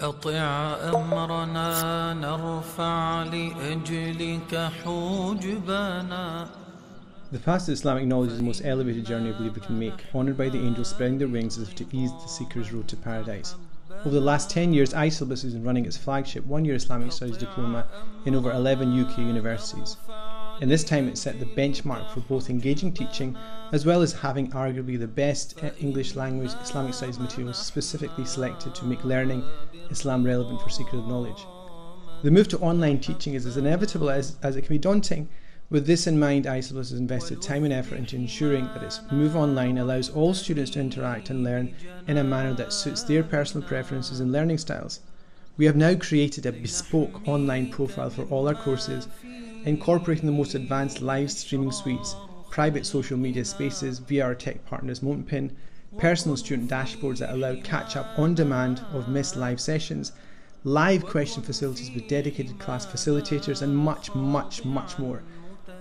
أطع أمرنا نرفع لأجلك حجبنا The path to Islamic knowledge is the most elevated journey a believer can make, honoured by the angels spreading their wings as if to ease the seeker's road to paradise. Over the last 10 years, iSyllabus has been running its flagship one year Islamic Studies diploma in over 11 UK universities. In this time, it set the benchmark for both engaging teaching as well as having arguably the best English language Islamic Studies materials specifically selected to make learning Islam relevant for seekers of knowledge. The move to online teaching is as inevitable as, as it can be daunting, with this in mind, iSyllabus has invested time and effort into ensuring that its move online allows all students to interact and learn in a manner that suits their personal preferences and learning styles. We have now created a bespoke online profile for all our courses, incorporating the most advanced live streaming suites, private social media spaces our tech partners Montpin, personal student dashboards that allow catch up on demand of missed live sessions, live question facilities with dedicated class facilitators, and much, much, much more.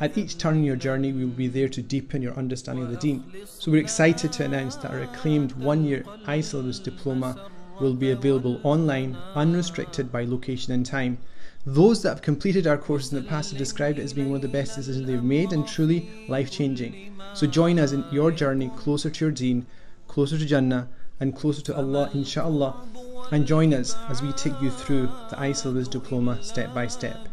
At each turn in your journey, we will be there to deepen your understanding of the deen. So we're excited to announce that our acclaimed one-year iSyllabus diploma will be available online, unrestricted by location and time. Those that have completed our courses in the past have described it as being one of the best decisions they've made and truly life-changing. So join us in your journey closer to your deen, closer to Jannah, and closer to Allah, inshallah. And join us as we take you through the iSyllabus diploma step by step.